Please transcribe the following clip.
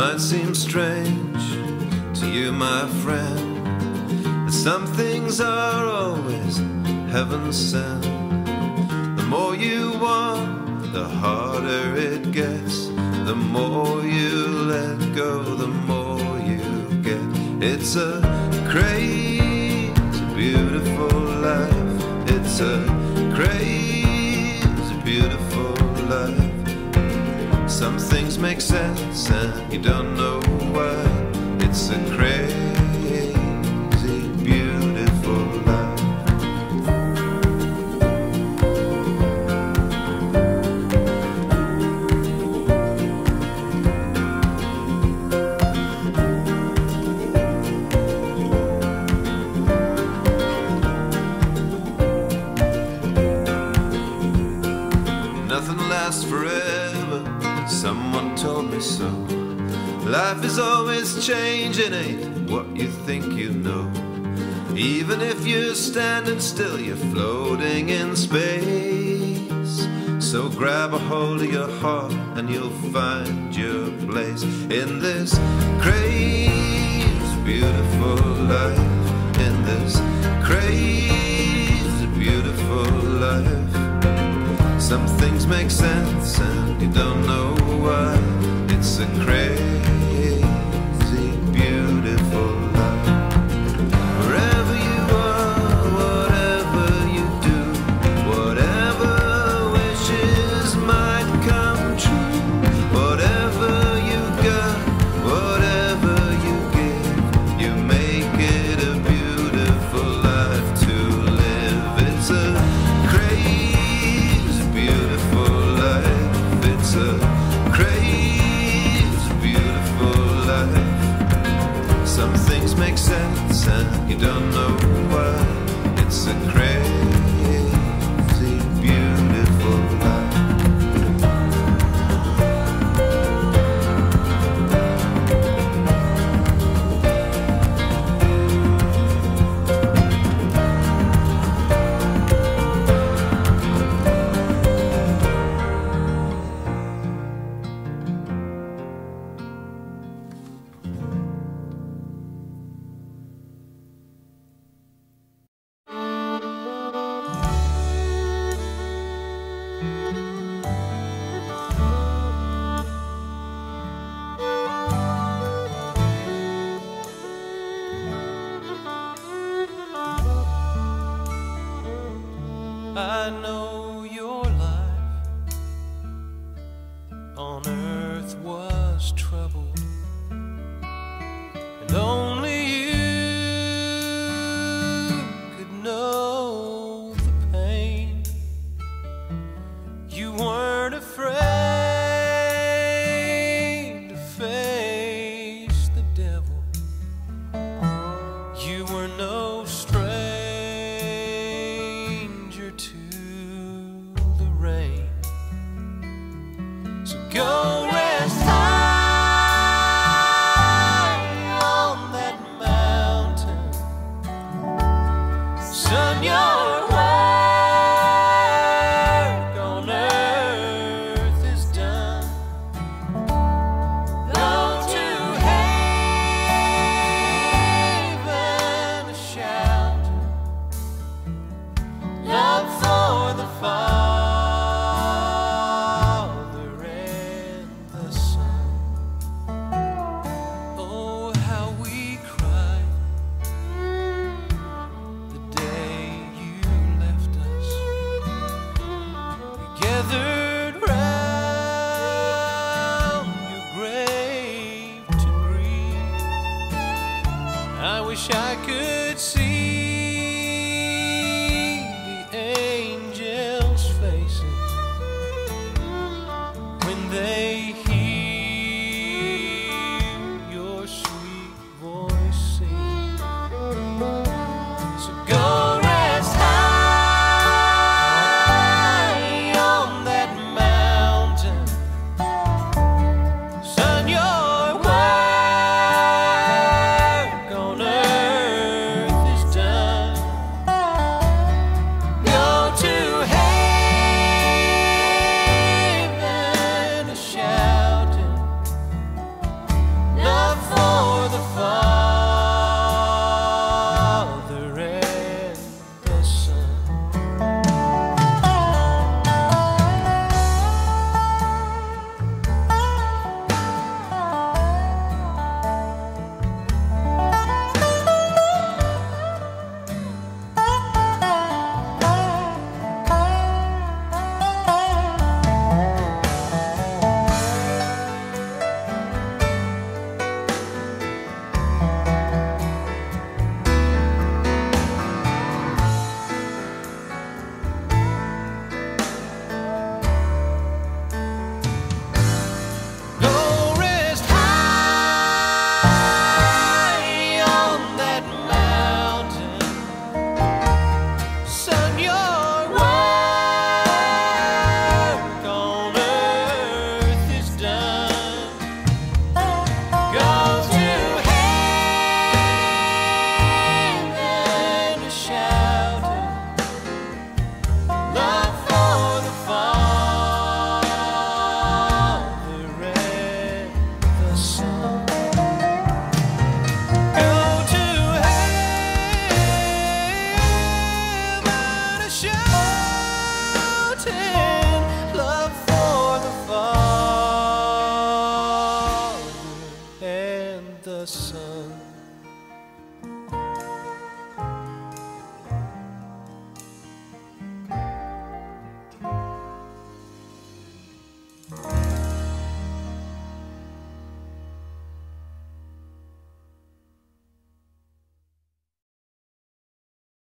might seem strange to you, my friend, that some things are always heaven sent. The more you want, the harder it gets. The more you let go, the more you get. It's a crazy, beautiful life. It's a crazy, beautiful life. Some things make sense and you don't know why. It's a crazy, always changing, ain't what you think you know. Even if you're standing still, you're floating in space. So grab a hold of your heart and you'll find your place in this crazy, beautiful life. In this crazy, beautiful life. Some things make sense and you don't know why. I know gathered round your grave to grieve. I wish I could